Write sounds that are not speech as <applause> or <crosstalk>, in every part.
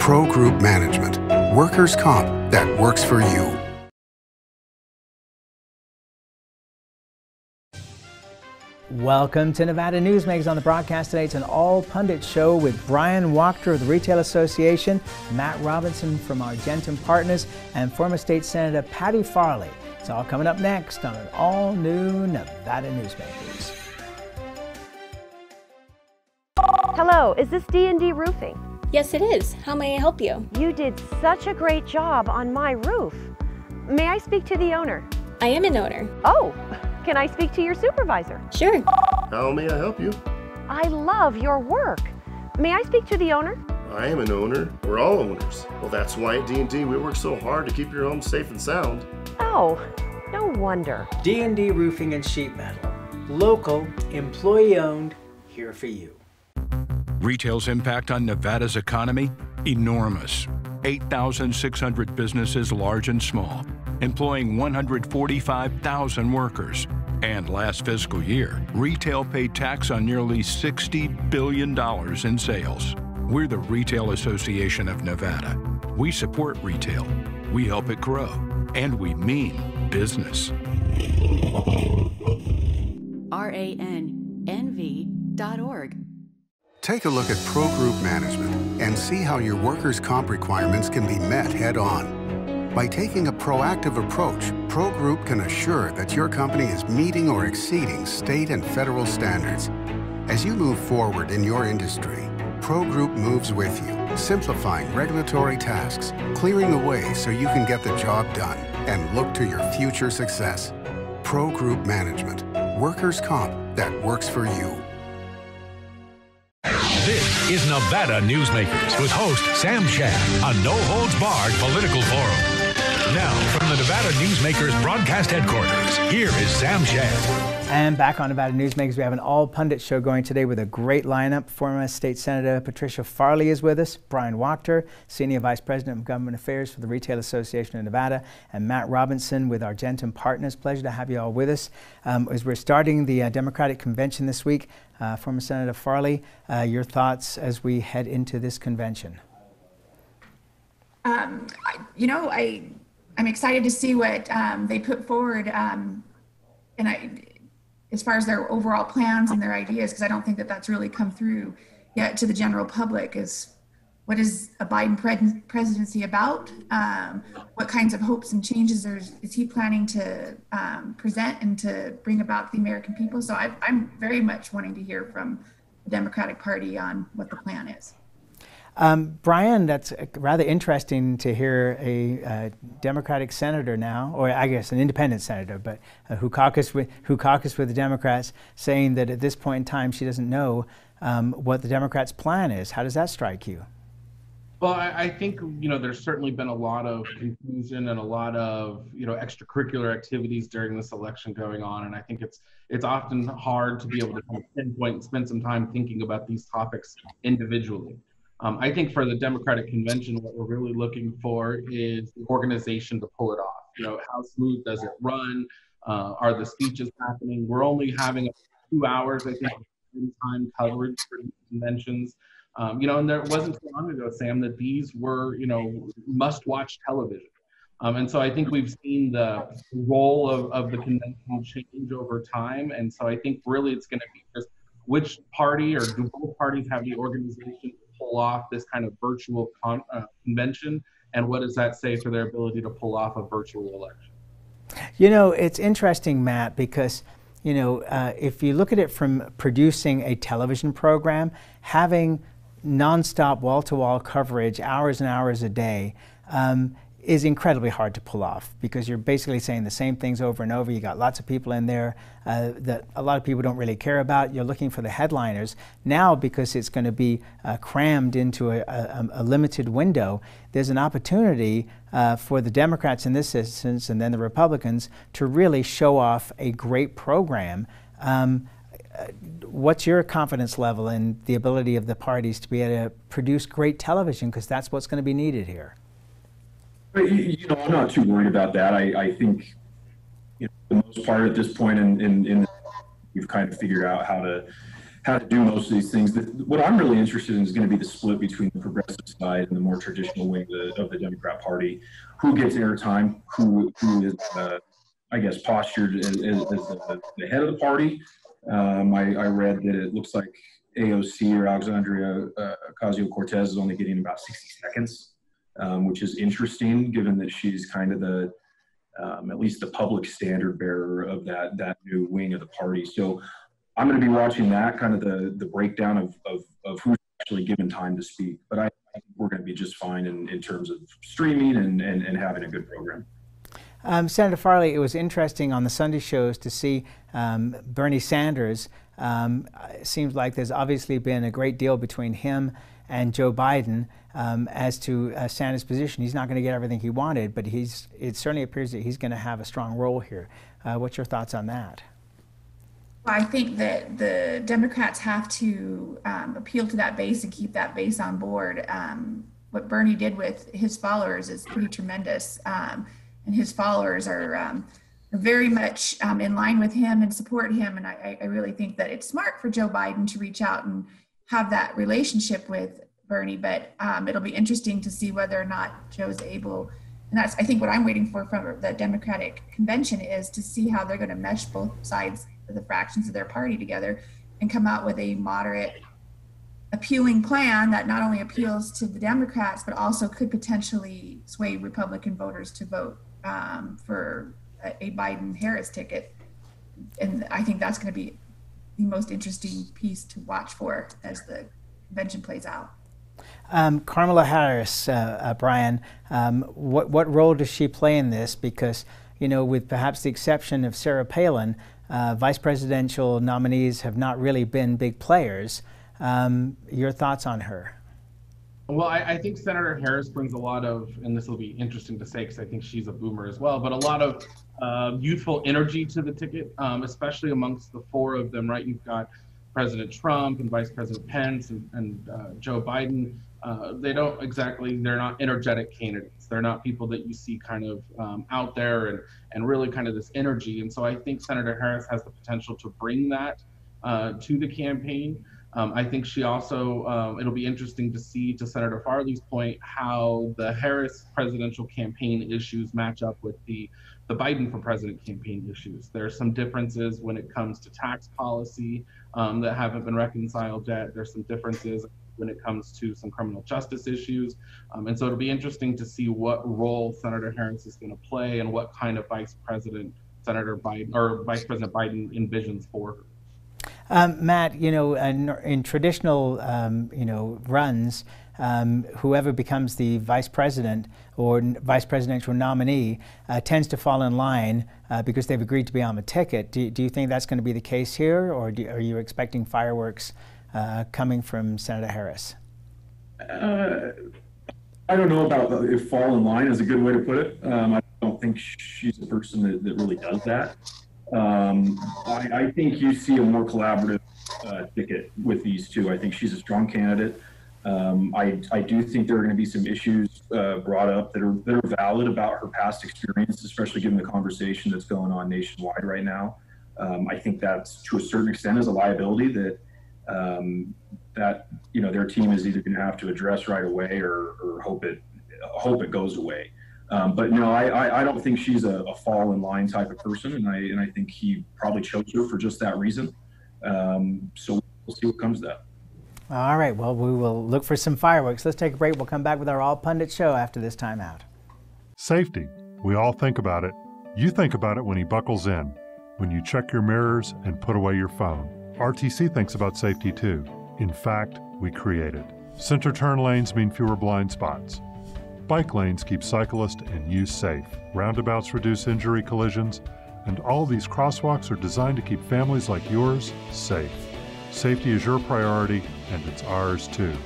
Pro Group Management, workers' comp that works for you. Welcome to Nevada Newsmakers on the broadcast today. It's an all pundit show with Bryan Wachter of the Retail Association, Matt Robinson from Argentum Partners, and former state senator Patty Farley. It's all coming up next on an all new Nevada Newsmakers. Hello, is this D&D Roofing? Yes, it is. How may I help you? You did such a great job on my roof. May I speak to the owner? I am an owner. Oh, <laughs> can I speak to your supervisor? Sure. How may I help you? I love your work. May I speak to the owner? I am an owner. We're all owners. Well, that's why at D&D we work so hard to keep your home safe and sound. Oh, no wonder. D&D Roofing and Sheet Metal. Local, employee owned, here for you. Retail's impact on Nevada's economy? Enormous. 8,600 businesses, large and small, employing 145,000 workers. And last fiscal year, retail paid tax on nearly $60 billion in sales. We're the Retail Association of Nevada. We support retail, we help it grow, and we mean business. ranv.org. Take a look at Pro Group Management and see how your workers' comp requirements can be met head on. By taking a proactive approach, Pro Group can assure that your company is meeting or exceeding state and federal standards. As you move forward in your industry, Pro Group moves with you, simplifying regulatory tasks, clearing the way so you can get the job done and look to your future success. Pro Group Management, workers' comp that works for you. Is Nevada Newsmakers with host Sam Shad, a no holds barred political forum. Now, from the Nevada Newsmakers broadcast headquarters, here is Sam Shad. And back on Nevada Newsmakers, we have an all pundit show going today with a great lineup. Former State Senator Patricia Farley is with us, Bryan Wachter, Senior Vice President of Government Affairs for the Retail Association of Nevada, and Matt Robinson with Argentum Partners. Pleasure to have you all with us. Um, as we're starting the uh, Democratic Convention this week, uh, former Senator Farley, uh, your thoughts as we head into this convention? Um, I, you know, I I'm excited to see what um, they put forward, um, and I, as far as their overall plans and their ideas, because I don't think that that's really come through yet to the general public. Is what is a Biden pre- presidency about? Um, what kinds of hopes and changes is, is he planning to um, present and to bring about the American people? So I, I'm very much wanting to hear from the Democratic Party on what the plan is. Um, Bryan, that's rather interesting to hear a uh, Democratic senator now, or I guess an independent senator, but uh, who caucused with who caucused with the Democrats, saying that at this point in time she doesn't know um, what the Democrats' plan is. How does that strike you? Well, I, I, think you know there's certainly been a lot of confusion and a lot of you know extracurricular activities during this election going on, and I think it's it's often hard to be able to pinpoint and spend some time thinking about these topics individually. Um, I think for the Democratic Convention, what we're really looking for is the organization to pull it off. You know, how smooth does it run? Uh, are the speeches happening? We're only having two hours, I think, in time coverage for conventions. Um, you know, and there wasn't so long ago, Sam, that these were, you know, must-watch television. Um, and so I think we've seen the role of, of the convention change over time. And so I think really it's going to be just which party or do both parties have the organization pull off this kind of virtual con- uh, convention, and what does that say for their ability to pull off a virtual election? You know, it's interesting, Matt, because you know, uh, if you look at it from producing a television program, having nonstop wall-to-wall coverage, hours and hours a day, um, is incredibly hard to pull off because you're basically saying the same things over and over. You got lots of people in there uh, that a lot of people don't really care about. You're looking for the headliners. Now, because it's going to be uh, crammed into a, a, a, limited window, there's an opportunity uh, for the Democrats in this instance and then the Republicans to really show off a great program. Um, uh, what's your confidence level in the ability of the parties to be able to produce great television? Because that's what's going to be needed here. You know, I'm not too worried about that. I, I think, you know, the most part at this point in, in, in we've kind of figured out how to how to do most of these things. What I'm really interested in is going to be the split between the progressive side and the more traditional wing of the, of the Democrat Party. Who gets airtime? Who who is, uh, I guess, postured as, as the, the, head of the party? Um, I, I, read that it looks like AOC or Alexandria uh, Ocasio Cortez is only getting about 60 seconds, um, which is interesting given that she's kind of the um, at least the public standard bearer of that that new wing of the party. So I'm going to be watching that kind of the the breakdown of of, of who's actually given time to speak. But I, think we're going to be just fine in, in terms of streaming and, and, and having a good program. Um, Senator Farley, it was interesting on the Sunday shows to see um, Bernie Sanders. Um, it seems like there's obviously been a great deal between him and Joe Biden um, as to uh, Sanders' position. He's not going to get everything he wanted, but he's, it certainly appears that he's going to have a strong role here. Uh, what's your thoughts on that? I think that the Democrats have to um, appeal to that base and keep that base on board. Um, what Bernie did with his followers is pretty tremendous, um, and his followers are, um, are very much um, in line with him and support him. And I, I, really think that it's smart for Joe Biden to reach out and have that relationship with Bernie. But um, it'll be interesting to see whether or not Joe's able. And that's I think what I'm waiting for from the Democratic convention is to see how they're going to mesh both sides of the fractions of their party together and come out with a moderate appealing plan that not only appeals to the Democrats, but also could potentially sway Republican voters to vote um, for a, a Biden Harris ticket. And I think that's going to be the most interesting piece to watch for as the convention plays out. Um, Kamala Harris, uh, uh, Bryan, um, what, what role does she play in this? Because, you know, with perhaps the exception of Sarah Palin, uh, vice presidential nominees have not really been big players. Um, your thoughts on her? Well, I, I, think Senator Harris brings a lot of, and this will be interesting to say because I think she's a boomer as well, but a lot of uh, youthful energy to the ticket, um, especially amongst the four of them, right? You've got President Trump and Vice President Pence and, and uh, Joe Biden. Uh, they don't exactly they're not energetic candidates. They're not people that you see kind of um, out there and and really kind of this energy. And so i think senator harris has the potential to bring that uh, to the campaign. Um, i think she also um, it'll be interesting to see to senator farley's point how the harris presidential campaign issues match up with the the biden for president campaign issues there are some differences when it comes to tax policy um, that haven't been reconciled yet there's some differences when it comes to some criminal justice issues. Um, and so it'll be interesting to see what role Senator Harris is going to play and what kind of vice president Senator Biden or Vice President Biden envisions for her. Um, Matt, you know, in, in traditional, um, you know, runs, um, whoever becomes the vice president or vice presidential nominee uh, tends to fall in line uh, because they've agreed to be on the ticket. Do, do you think that's going to be the case here, or do, are you expecting fireworks uh, coming from Senator Harris? Uh, I don't know about if fall in line is a good way to put it. Um, I don't think she's the person that, that really does that. Um, I, I, think you see a more collaborative uh, ticket with these two. I think she's a strong candidate. Um, I, I do think there are going to be some issues uh, brought up that are that are valid about her past experience, especially given the conversation that's going on nationwide right now. Um, I think that's to a certain extent is a liability that um, that you know their team is either going to have to address right away or, or hope it hope it goes away. Um, but no, I, I, I, don't think she's a, a, fall in line type of person, and I and I think he probably chose her for just that reason. Um, so we'll see what comes of that. All right. Well, we will look for some fireworks. Let's take a break. We'll come back with our All Pundit show after this timeout. Safety. We all think about it. You think about it when he buckles in, when you check your mirrors and put away your phone. RTC thinks about safety too. In fact, we create it. Center turn lanes mean fewer blind spots. Bike lanes keep cyclists and you safe. Roundabouts reduce injury collisions. And all these crosswalks are designed to keep families like yours safe. Safety is your priority, and it's ours too.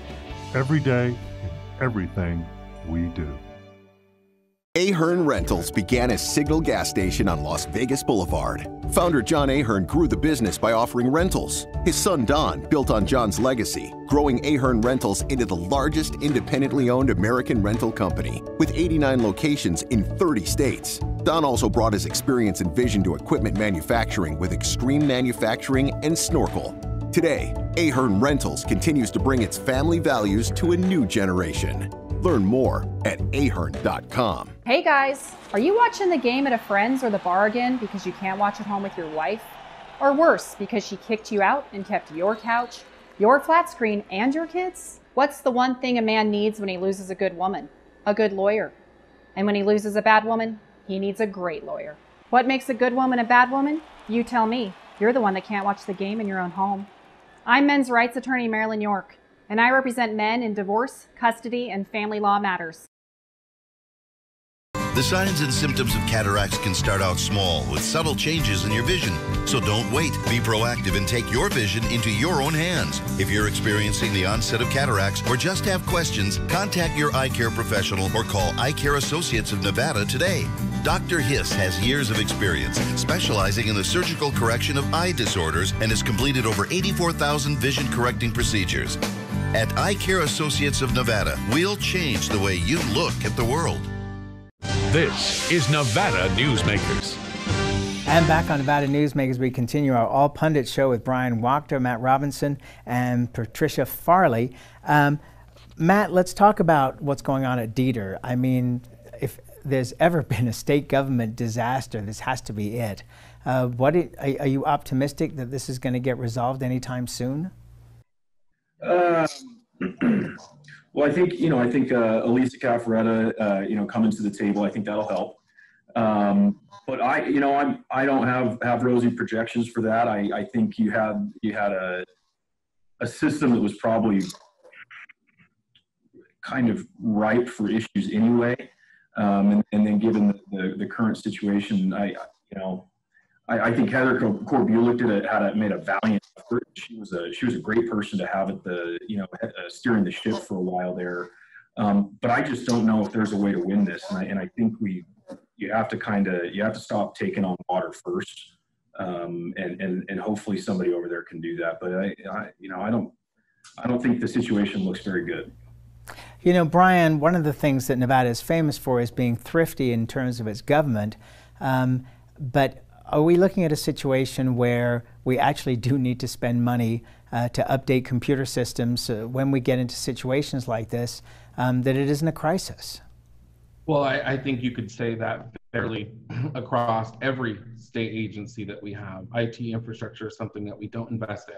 Every day, in everything we do. Ahern Rentals began as Signal Gas Station on Las Vegas Boulevard. Founder John Ahern grew the business by offering rentals. His son Don built on John's legacy, growing Ahern Rentals into the largest independently owned American rental company with 89 locations in 30 states. Don also brought his experience and vision to equipment manufacturing with Xtreme Manufacturing and Snorkel. Today, Ahern Rentals continues to bring its family values to a new generation. Learn more at ahern.com. Hey guys, are you watching the game at a friend's or the bar again because you can't watch at home with your wife? Or worse, because she kicked you out and kept your couch, your flat screen, and your kids? What's the one thing a man needs when he loses a good woman? A good lawyer. And when he loses a bad woman, he needs a great lawyer. What makes a good woman a bad woman? You tell me. You're the one that can't watch the game in your own home. I'm men's rights attorney Marilyn York, and I represent men in divorce, custody, and family law matters. The signs and symptoms of cataracts can start out small with subtle changes in your vision. So don't wait. Be proactive and take your vision into your own hands. If you're experiencing the onset of cataracts or just have questions, contact your eye care professional or call Eye Care Associates of Nevada today. Dr. Hiss has years of experience specializing in the surgical correction of eye disorders and has completed over 84,000 vision correcting procedures. At Eye Care Associates of Nevada, we'll change the way you look at the world. This is Nevada Newsmakers. And back on Nevada Newsmakers, we continue our All Pundit show with Bryan Wachter, Matt Robinson, and Patricia Farley. Um, Matt, let's talk about what's going on at DETR. I mean, if there's ever <laughs> been a state government disaster, this has to be it. Uh, what it, are, are, you optimistic that this is going to get resolved anytime soon? Um, <clears throat> Well, I think you know, I think uh, Elisa Cafferata, uh, you know, coming to the table, I think that'll help. Um, but I, you know, I'm I don't have have rosy projections for that. I, I think you had you had a a system that was probably kind of ripe for issues anyway. Um, and, and, then given the, the, the, current situation, I, you know, I, I think Heather Korbulic did a, had a, made a valiant effort. She was a she was a great person to have at the you know uh, steering the ship for a while there. Um, but I just don't know if there's a way to win this, and I, and I think we you have to kind of you have to stop taking on water first, um, and and and hopefully somebody over there can do that. But I, I you know I don't I don't think the situation looks very good. You know, Bryan, one of the things that Nevada is famous for is being thrifty in terms of its government. Um, but are we looking at a situation where we actually do need to spend money uh, to update computer systems uh, when we get into situations like this, um, that it isn't a crisis? Well, I, I, think you could say that fairly <clears throat> across every state agency that we have. IT infrastructure is something that we don't invest in.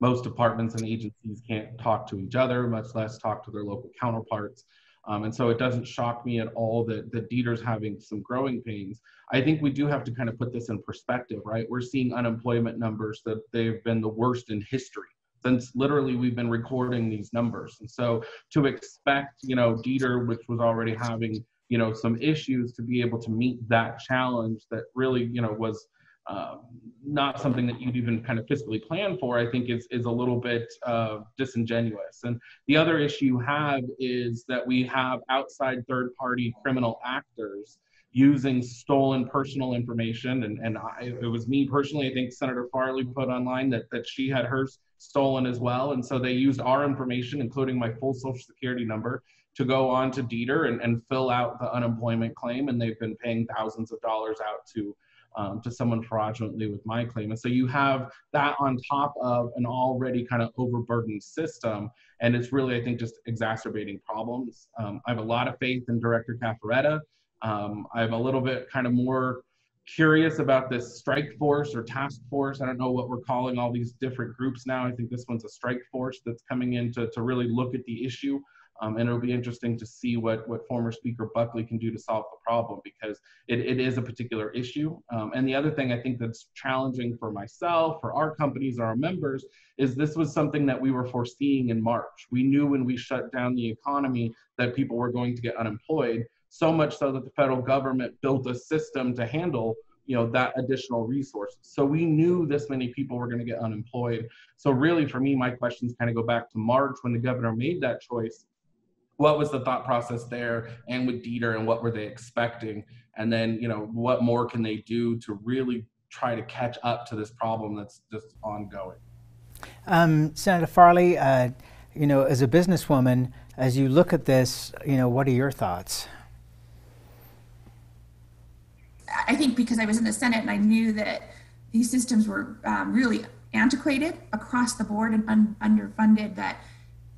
Most departments and agencies can't talk to each other, much less talk to their local counterparts. Um, and so it doesn't shock me at all that, that DETR's having some growing pains. I think we do have to kind of put this in perspective, right? We're seeing unemployment numbers that they've been the worst in history since literally we've been recording these numbers. And so to expect, you know, DETR, which was already having, you know, some issues to be able to meet that challenge that really, you know, was um, not something that you'd even kind of fiscally plan for, I think is, is a little bit uh, disingenuous. And the other issue you have is that we have outside third party criminal actors using stolen personal information. And, and I, it was me personally, I think Senator Farley put online that, that she had hers stolen as well. And so they used our information, including my full social security number, to go on to DETR and, and fill out the unemployment claim. And they've been paying thousands of dollars out to um, to someone fraudulently with my claim. And so you have that on top of an already kind of overburdened system. And it's really, I think, just exacerbating problems. Um, I have a lot of faith in Director Cafferata. Um, I'm a little bit kind of more curious about this strike force or task force. I don't know what we're calling all these different groups now. I think this one's a strike force that's coming in to, to really look at the issue. Um, and it'll be interesting to see what, what former Speaker Buckley can do to solve the problem because it, it is a particular issue. Um, and the other thing I think that's challenging for myself, for our companies, our members, is this was something that we were foreseeing in March. We knew when we shut down the economy that people were going to get unemployed, so much so that the federal government built a system to handle you know that additional resources so we knew this many people were going to get unemployed so really for me my questions kind of go back to march when the governor made that choice what was the thought process there and with DETR and what were they expecting? And then, you know, what more can they do to really try to catch up to this problem that's just ongoing? Um, Senator Farley, uh, you know, as a businesswoman, as you look at this, you know, what are your thoughts? I think because I was in the Senate and I knew that these systems were um, really antiquated across the board and un- underfunded that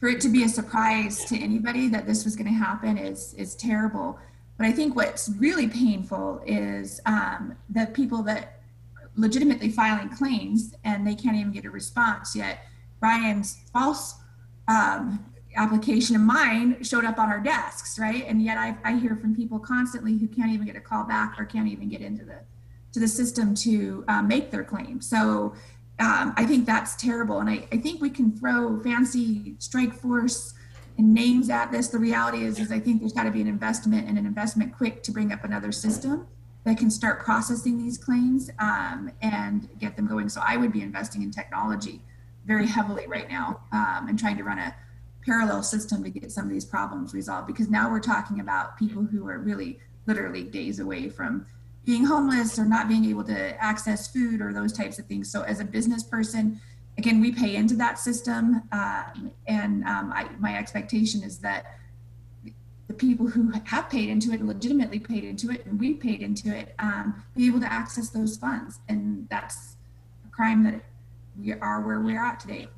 for it to be a surprise to anybody that this was going to happen is is terrible. But I think what's really painful is um, the people that legitimately filing claims and they can't even get a response yet. Bryan's false um, application of mine showed up on our desks, right? And yet I, I hear from people constantly who can't even get a call back or can't even get into the to the system to uh, make their claim. So um, I think that's terrible. And I, I think we can throw fancy strike force and names at this. The reality is, is I think there's got to be an investment and an investment quick to bring up another system that can start processing these claims um, and get them going. So I would be investing in technology very heavily right now um, and trying to run a parallel system to get some of these problems resolved because now we're talking about people who are really literally days away from being homeless or not being able to access food or those types of things. So as a business person, again, we pay into that system, um, and um, I, my expectation is that the people who have paid into it, legitimately paid into it, and we paid into it, um, be able to access those funds, and that's a crime that we are where we are at today.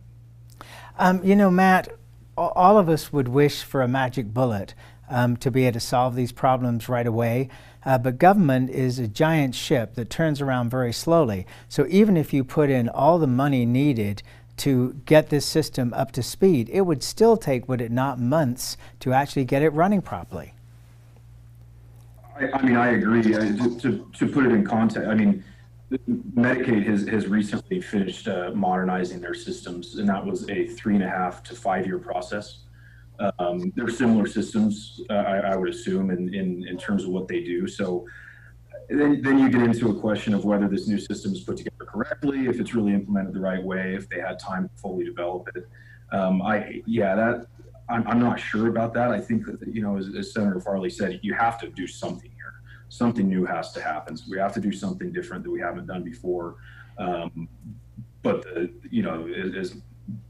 Um, you know, Matt, all of us would wish for a magic bullet um, to be able to solve these problems right away. Uh, but government is a giant ship that turns around very slowly. So even if you put in all the money needed to get this system up to speed, it would still take, would it not, months to actually get it running properly. I, I mean, I agree. To, to, to, put it in context, I mean, Medicaid has, has recently finished uh, modernizing their systems, and that was a three and a half to five year process. Um, they're similar systems, uh, I, I, would assume, in, in, in terms of what they do. So then, then you get into a question of whether this new system is put together correctly, if it's really implemented the right way, if they had time to fully develop it. Um, I yeah, that I'm, I'm not sure about that. I think that you know, as, as Senator Farley said, you have to do something here. Something new has to happen. So we have to do something different that we haven't done before. Um, but the, you know, as,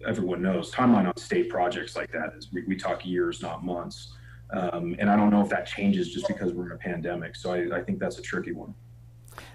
everyone knows, timeline on state projects like that is we, we talk years, not months. Um, and I don't know if that changes just because we're in a pandemic. So I, I think that's a tricky one.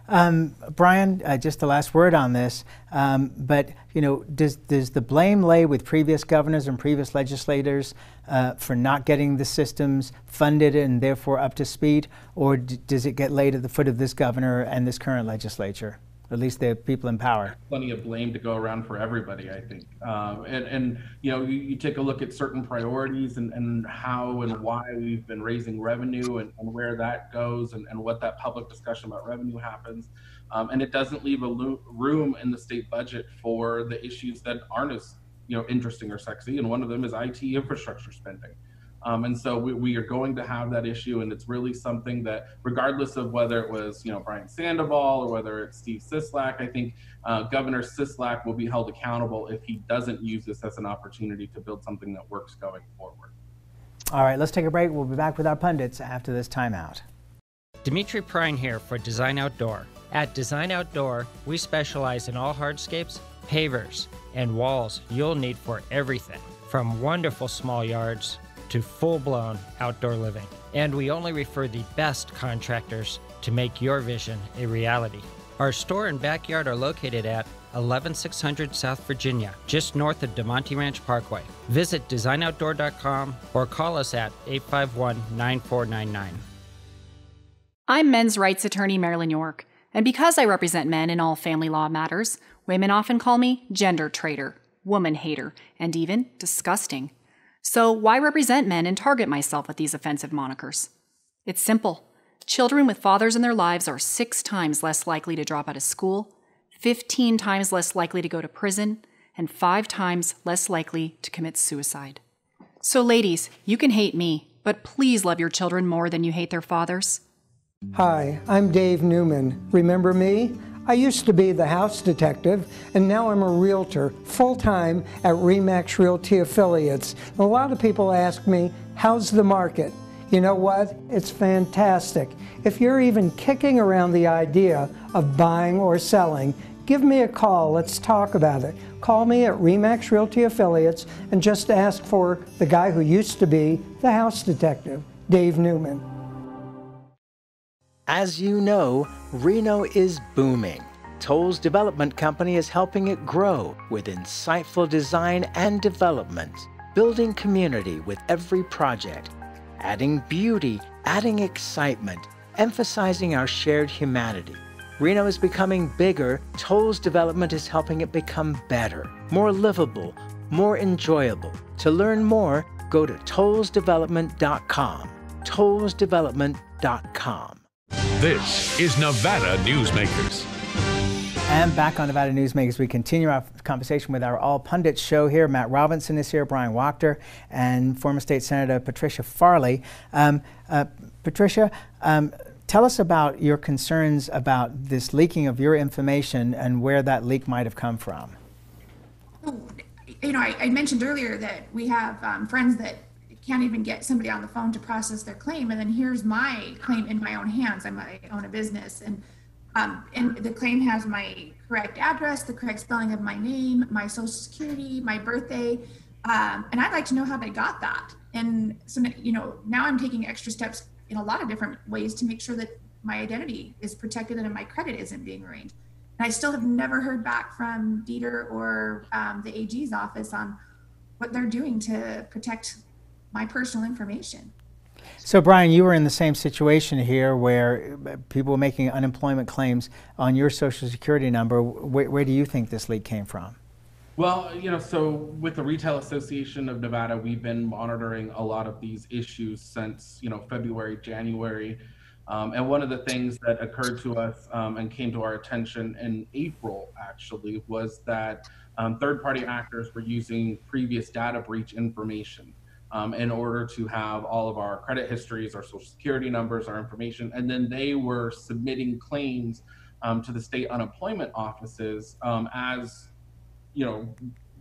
Um, Bryan, uh, just the last word on this. Um, but you know, does does the blame lay with previous governors and previous legislators uh, for not getting the systems funded and therefore up to speed, or does it get laid at the foot of this governor and this current legislature? At least the people in power. Plenty of blame to go around for everybody, I think. Um, and, and, you know, you, you, take a look at certain priorities and, and how and why we've been raising revenue and, and where that goes and, and what that public discussion about revenue happens. Um, and it doesn't leave a lo- room in the state budget for the issues that aren't as, you know, interesting or sexy. And one of them is IT infrastructure spending. Um, and so we, we, are going to have that issue, and it's really something that, regardless of whether it was you know Brian Sandoval or whether it's Steve Sisolak, I think uh, Governor Sisolak will be held accountable if he doesn't use this as an opportunity to build something that works going forward. All right, let's take a break. We'll be back with our pundits after this timeout. Dimitri Prine here for Design Outdoor. At Design Outdoor, we specialize in all hardscapes, pavers, and walls you'll need for everything from wonderful small yards to full blown outdoor living. And we only refer the best contractors to make your vision a reality. Our store and backyard are located at 11600 South Virginia, just north of Damonte Ranch Parkway. Visit designoutdoor.com or call us at 851 9499. I'm men's rights attorney Marilyn York, and because I represent men in all family law matters, women often call me gender traitor, woman hater, and even disgusting. So, why represent men and target myself with these offensive monikers? It's simple. Children with fathers in their lives are six times less likely to drop out of school, 15 times less likely to go to prison, and five times less likely to commit suicide. So, ladies, you can hate me, but please love your children more than you hate their fathers. Hi, I'm Dave Newman. Remember me? I used to be the house detective, and now I'm a realtor full time at REMAX Realty Affiliates. And a lot of people ask me, How's the market? You know what? It's fantastic. If you're even kicking around the idea of buying or selling, give me a call. Let's talk about it. Call me at REMAX Realty Affiliates and just ask for the guy who used to be the house detective, Dave Newman. As you know, Reno is booming. Tolles Development Company is helping it grow with insightful design and development, building community with every project, adding beauty, adding excitement, emphasizing our shared humanity. Reno is becoming bigger, Tolles Development is helping it become better, more livable, more enjoyable. To learn more, go to tollesdevelopment.com. tollesdevelopment.com. This is Nevada Newsmakers. And back on Nevada Newsmakers, we continue our conversation with our All Pundits show here. Matt Robinson is here, Bryan Wachter, and former State Senator Patricia Farley. Um, uh, Patricia, um, tell us about your concerns about this leaking of your information and where that leak might have come from. You know, I, I mentioned earlier that we have um, friends that can't even get somebody on the phone to process their claim, and then here's my claim in my own hands. I'm, I own a business, and um, and the claim has my correct address, the correct spelling of my name, my social security, my birthday. Um, and I'd like to know how they got that. And so, you know, now I'm taking extra steps in a lot of different ways to make sure that my identity is protected and my credit isn't being ruined. And I still have never heard back from DETR or um, the AG's office on what they're doing to protect my personal information. So, Bryan, you were in the same situation here where people were making unemployment claims on your Social Security number. Where, where, do you think this leak came from? Well, you know, so with the Retail Association of Nevada, we've been monitoring a lot of these issues since, you know, February, January. Um, and one of the things that occurred to us um, and came to our attention in April, actually, was that um, third party actors were using previous data breach information um, in order to have all of our credit histories, our social security numbers, our information, and then they were submitting claims um, to the state unemployment offices um, as, you know,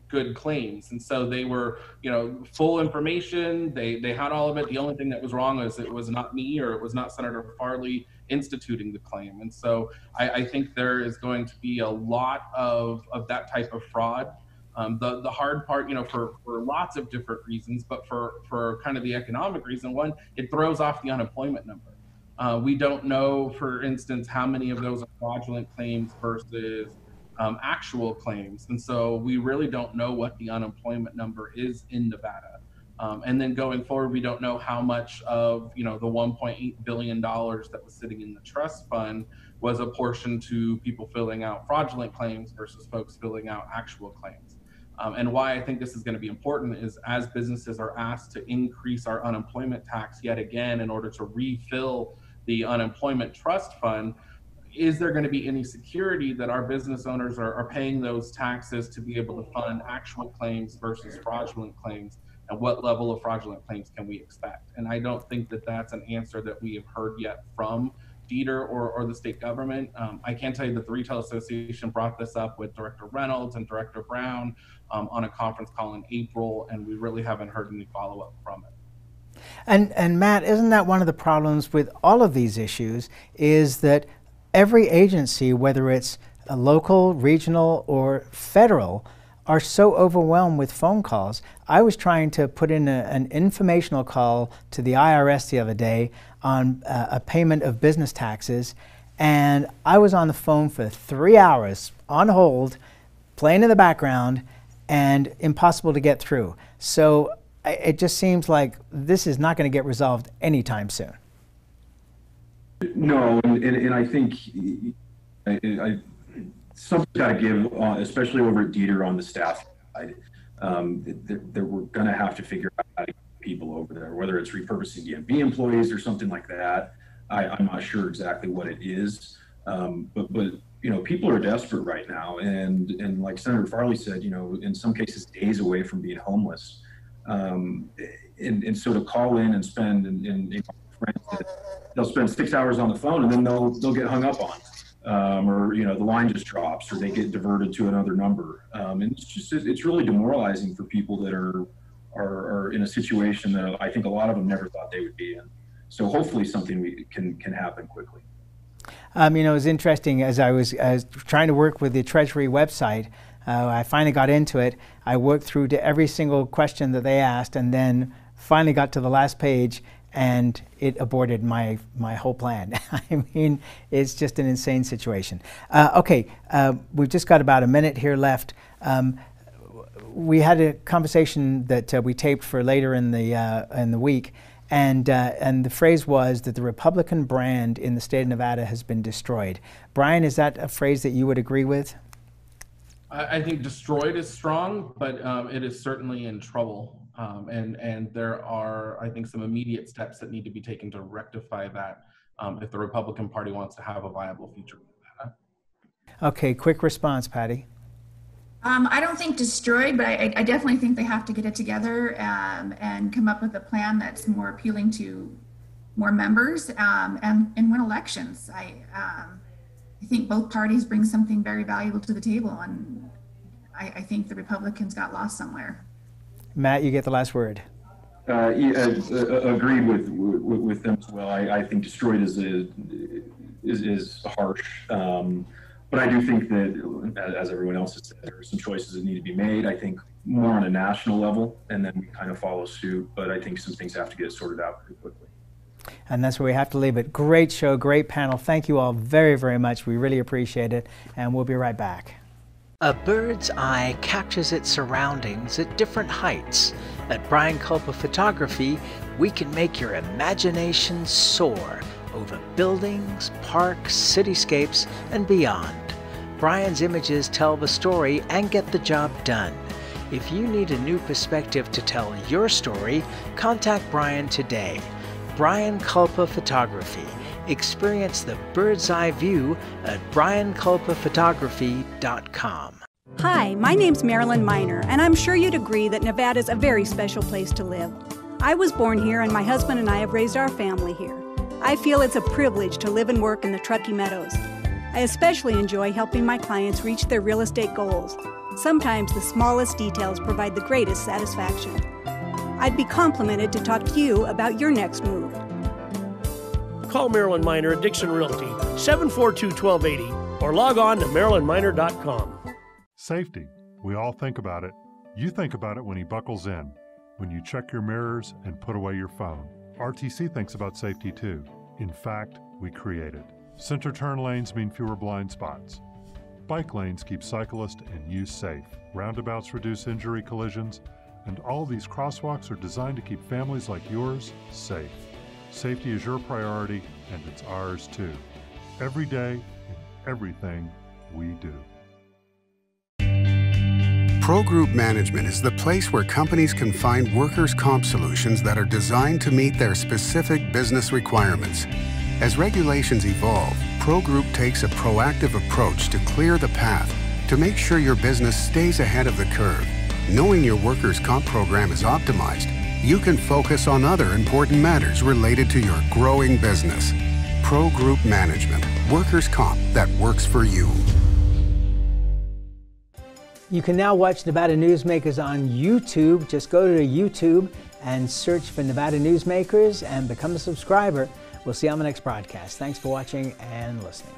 good claims. And so they were, you know, full information. They they had all of it. The only thing that was wrong was it was not me or it was not Senator Farley instituting the claim. And so I, I think there is going to be a lot of of that type of fraud um, the the hard part, you know, for for lots of different reasons, but for for kind of the economic reason, one, it throws off the unemployment number. Uh, we don't know, for instance, how many of those are fraudulent claims versus um, actual claims, and so we really don't know what the unemployment number is in Nevada. Um, and then going forward, we don't know how much of you know the 1.8 billion dollars that was sitting in the trust fund was apportioned to people filling out fraudulent claims versus folks filling out actual claims. Um, and why I think this is going to be important is as businesses are asked to increase our unemployment tax yet again in order to refill the unemployment trust fund, is there going to be any security that our business owners are, are paying those taxes to be able to fund actual claims versus fraudulent claims? And what level of fraudulent claims can we expect? And I don't think that that's an answer that we have heard yet from DETR or, or the state government. Um, I can tell you that the Retail Association brought this up with Director Reynolds and Director Brown um, on a conference call in April, and we really haven't heard any follow up from it. And, and Matt, isn't that one of the problems with all of these issues? Is that every agency, whether it's a local, regional, or federal, are so overwhelmed with phone calls. I was trying to put in a, an informational call to the IRS the other day on uh, a payment of business taxes, and I was on the phone for three hours on hold, playing in the background, and impossible to get through. So it just seems like this is not going to get resolved anytime soon. No, and, and, and I think I, I something's got to give, uh, especially over at DETR on the staff side. Um, that, we're going to have to figure out how to get people over there, whether it's repurposing DMV employees or something like that. I, I'm not sure exactly what it is, um, but but you know, people are desperate right now, and and like Senator Farley said, you know, in some cases, days away from being homeless. Um, and, and so to call in and spend and, and, and they'll spend six hours on the phone and then they'll they'll get hung up on um, or you know the line just drops or they get diverted to another number. Um, and it's just it's really demoralizing for people that are, are, are in a situation that I think a lot of them never thought they would be in. So hopefully something we can can happen quickly. Um, you know it was interesting as I was, as trying to work with the Treasury website uh, I finally got into it. I worked through to every single question that they asked and then finally got to the last page and it aborted my my whole plan. <laughs> I mean, it's just an insane situation. Uh, okay, uh, we've just got about a minute here left. Um, we had a conversation that uh, we taped for later in the uh, in the week, and uh, and the phrase was that the Republican brand in the state of Nevada has been destroyed. Bryan, is that a phrase that you would agree with? I, I think destroyed is strong, but um, it is certainly in trouble. Um, and and there are, I think, some immediate steps that need to be taken to rectify that um, if the Republican Party wants to have a viable future. Okay, quick response, Patty. Um, I don't think destroyed, but I, I, definitely think they have to get it together um, and come up with a plan that's more appealing to more members um, and, and win elections. I, um, I think both parties bring something very valuable to the table, and I, I think the Republicans got lost somewhere. Matt, you get the last word. Uh, yeah, uh, agreed with, with, with them as well. I, I think destroyed is is, is harsh. Um, but I do think that, as everyone else has said, there are some choices that need to be made. I think more on a national level, and then we kind of follow suit. But I think some things have to get sorted out pretty quickly. And that's where we have to leave it. Great show, great panel. Thank you all very, very much. We really appreciate it, and we'll be right back. A bird's eye captures its surroundings at different heights. At Brian Culpa Photography, we can make your imagination soar over buildings, parks, cityscapes, and beyond. Brian's images tell the story and get the job done. If you need a new perspective to tell your story, contact Brian today. Brian Culpa Photography. Experience the bird's eye view at brianculpaphotography.com. Hi, my name's Marilyn Miner, and I'm sure you'd agree that Nevada's a very special place to live. I was born here, and my husband and I have raised our family here. I feel it's a privilege to live and work in the Truckee Meadows. I especially enjoy helping my clients reach their real estate goals. Sometimes the smallest details provide the greatest satisfaction. I'd be complimented to talk to you about your next move. Call Marilyn Miner at Dickson Realty, 742 1280, or log on to marilynminer.com. Safety. We all think about it. You think about it when he buckles in, when you check your mirrors and put away your phone. RTC thinks about safety too. In fact, we create it. Center turn lanes mean fewer blind spots. Bike lanes keep cyclists and you safe. Roundabouts reduce injury collisions, and all these crosswalks are designed to keep families like yours safe. Safety is your priority, and it's ours too. Every day, in everything we do. Pro Group Management is the place where companies can find workers' comp solutions that are designed to meet their specific business requirements. As regulations evolve, Pro Group takes a proactive approach to clear the path to make sure your business stays ahead of the curve. Knowing your workers' comp program is optimized, you can focus on other important matters related to your growing business. Pro Group Management, workers' comp that works for you. You can now watch Nevada Newsmakers on YouTube. Just go to YouTube and search for Nevada Newsmakers and become a subscriber. We'll see you on the next broadcast. Thanks for watching and listening.